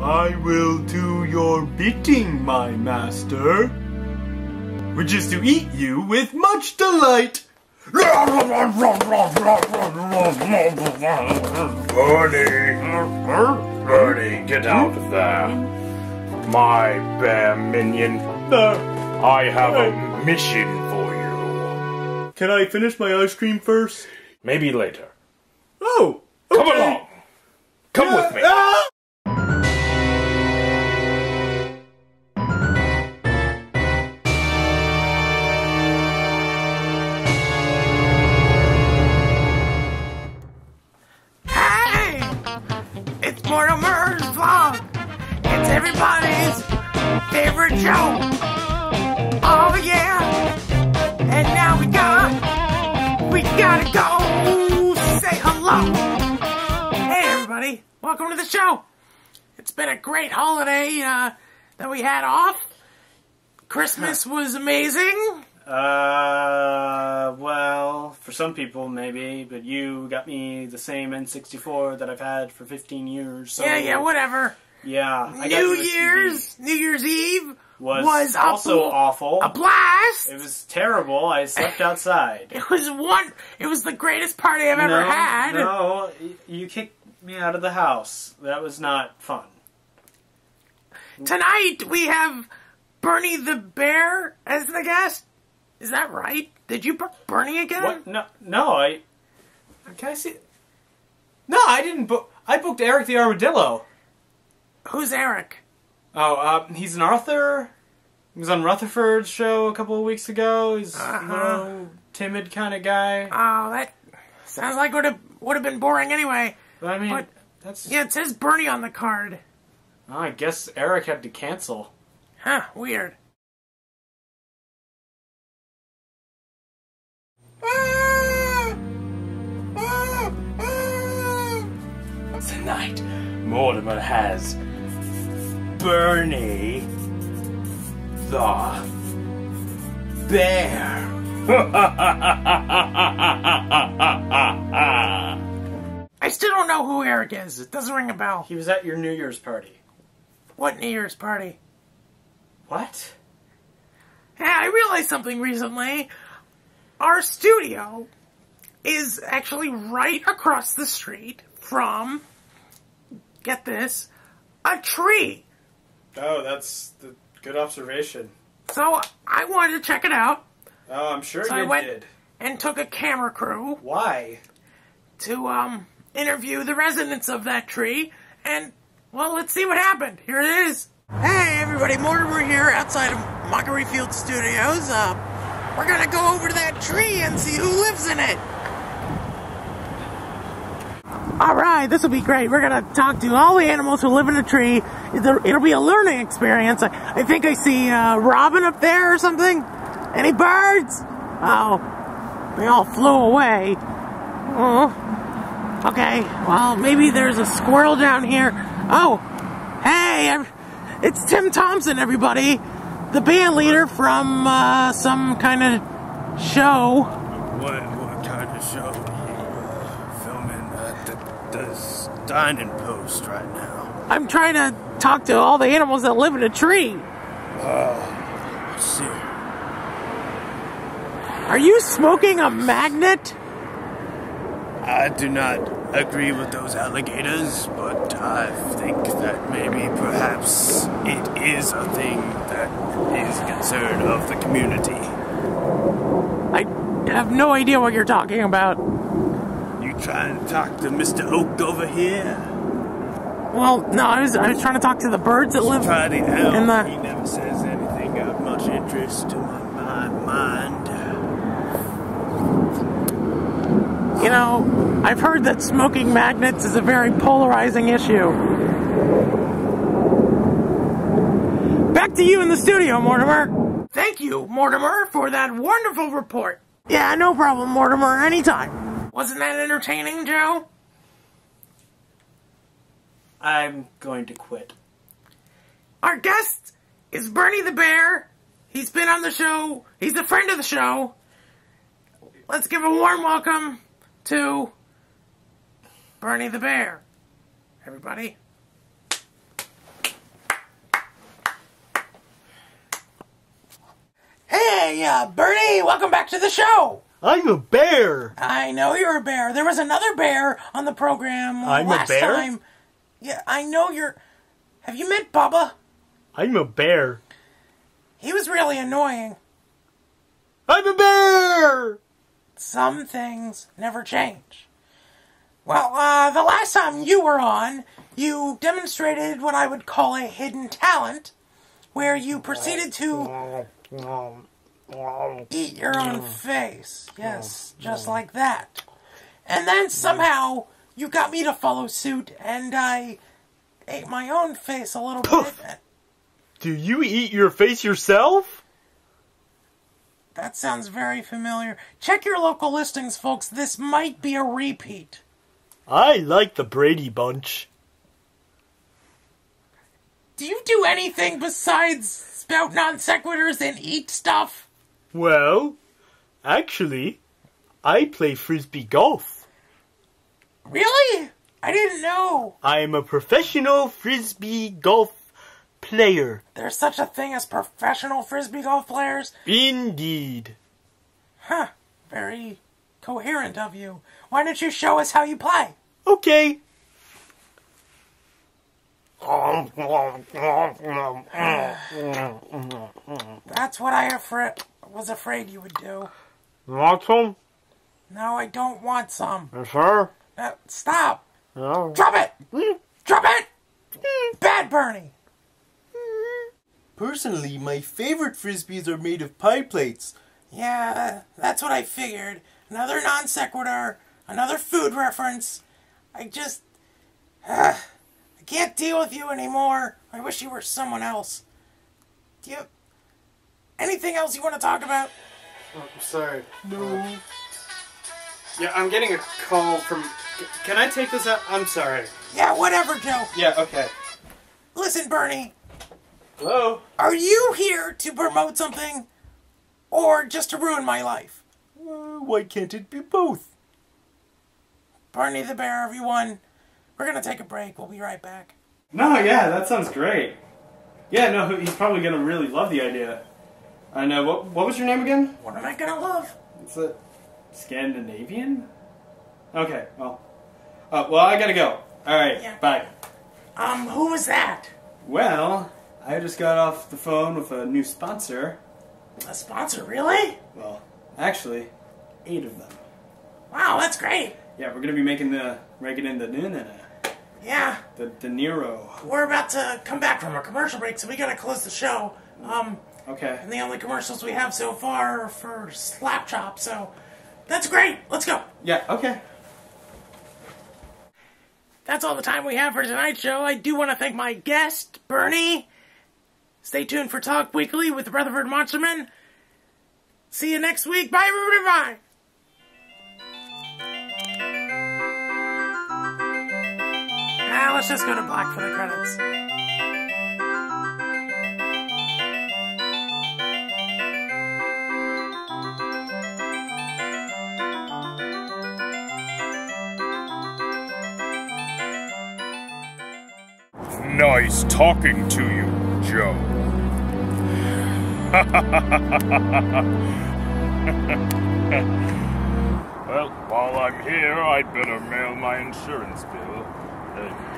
I will do your bidding, my master. Which is to eat you with much delight. Bernie! Bernie, get out of there. My bear minion. I have a mission for you. Can I finish my ice cream first? Maybe later. Oh! Come along! Come with me! Ah! Welcome to the show! It's been a great holiday uh, that we had off. Christmas was amazing. Uh, well, for some people maybe, but you got me the same N64 that I've had for 15 years. So Yeah, yeah, whatever. Yeah, I New you a CD. Year's, New Year's Eve was, was also awful. a blast. It was terrible. I slept outside. It was one. It was the greatest party I've ever had. No, you kicked me out of the house. That was not fun. Tonight we have Bernie the Bear as the guest. Is that right? Did you book Bernie again? What? No, no. I can I see? No, I didn't book. I booked Eric the Armadillo. Who's Eric? Oh, uh, he's an author. He was on Rutherford's show a couple of weeks ago. He's Uh-huh. a little timid kind of guy. Oh, that sounds like would have would have been boring anyway. But I mean, But- that's. Yeah, it says Bernie on the card. I guess Eric had to cancel. Huh? Weird. Tonight, Mortimer has Bernie the Bear. I still don't know who Eric is. It doesn't ring a bell. He was at your New Year's party. What New Year's party? What? Yeah, I realized something recently. Our studio is actually right across the street from, get this, a tree. Oh, that's the good observation. So I wanted to check it out Oh, I'm sure So you I went- did. and took a camera crew Why? to um interview the residents of that tree and well let's see what happened. Here it is. Hey everybody, Mortimer here outside of Mockery Field Studios. Uh we're gonna go over to that tree and see who lives in it. Alright, this will be great. We're gonna talk to all the animals who live in the tree. It'll, be a learning experience. I, I think I see uh, Robin up there or something. Any birds? Oh, they all flew away. Oh. Okay, well, maybe there's a squirrel down here. Oh, hey, I'm- it's Tim Thompson, everybody. The band leader from uh, some kind of show. What what kind of show are you filming at the, the dining post right now? I'm trying to talk to all the animals that live in a tree. Oh, see, Are you smoking a magnet? I do not agree with those alligators, but I think that maybe perhaps it is a thing that is a concern of the community. I have no idea what you're talking about. You trying to talk to Mr. Oak over here? Well, no, I was I was trying to talk to the birds that live. In the- He never says anything of much interest to my mind. You know, I've heard that smoking magnets is a very polarizing issue. Back to you in the studio, Mortimer. Thank you, Mortimer, for that wonderful report. Yeah, no problem, Mortimer. Anytime. Wasn't that entertaining, Joe? I'm going to quit. Our guest is Bernie the Bear. He's been on the show. He's a friend of the show. Let's give a warm welcome to Bernie the Bear, everybody. Hey, uh, Bernie, welcome back to the show. I'm a bear. I know you're a bear. There was another bear on the program I'm last a bear? time. Yeah, I know you're. Have you met Bubba? I'm a bear. He was really annoying. I'm a bear! Some things never change. Well, uh, the last time you were on, you demonstrated what I would call a hidden talent, where you proceeded to eat your own face. Yes, just like that. And then somehow you got me to follow suit, and I ate my own face a little bit. Do you eat your face yourself? That sounds very familiar. Check your local listings, folks. This might be a repeat. I like the Brady Bunch. Do you do anything besides spout non sequiturs and eat stuff? Well, actually, I play frisbee golf. Really? I didn't know. I am a professional frisbee golf player. There's such a thing as professional frisbee golf players? Indeed. Huh. Very coherent of you. Why don't you show us how you play? Okay. That's what I afra- was afraid you would do. Want some? No, I don't want some. Sure. Uh, stop. No. Drop it. Drop it. Bad Bernie. Personally, my favorite frisbees are made of pie plates. Yeah, that's what I figured. Another non sequitur, another food reference. I just. Uh, I can't deal with you anymore. I wish you were someone else. Do you. Anything else you want to talk about? I'm sorry. No. Yeah, I'm getting a call from. Can I take this out? I'm sorry. Yeah, whatever, Joe. Yeah, okay. Listen, Bernie, Hello? are you here to promote something? Or just to ruin my life? Uh, why can't it be both? Barney the Bear, everyone. We're gonna take a break. We'll be right back. No, yeah, that sounds great. Yeah, no, he's probably gonna really love the idea. I know. What What was your name again? What am I gonna love? It's a Scandinavian. Okay. Well. Uh, well, I gotta go. All right. Yeah. Bye. Um, who was that? Well, I just got off the phone with a new sponsor. A sponsor, really? Well, actually, eight of them. Wow, that's great. Yeah, we're gonna be making the making in the the Yeah, the De Niro. we're about to come back from a commercial break, so we gotta close the show. Um, Okay. and the only commercials we have so far are for Slap Chop, so that's great. Let's go. Yeah. Okay. That's all the time we have for tonight's show. I do want to thank my guest, Bernie. Stay tuned for Talk Weekly with Rutherford Monstermen. See you next week. Bye, everybody. Bye. Ah, let's just go to black for the credits. Nice talking to you, Joe. well, while I'm here, I'd better mail my insurance bill. Uh,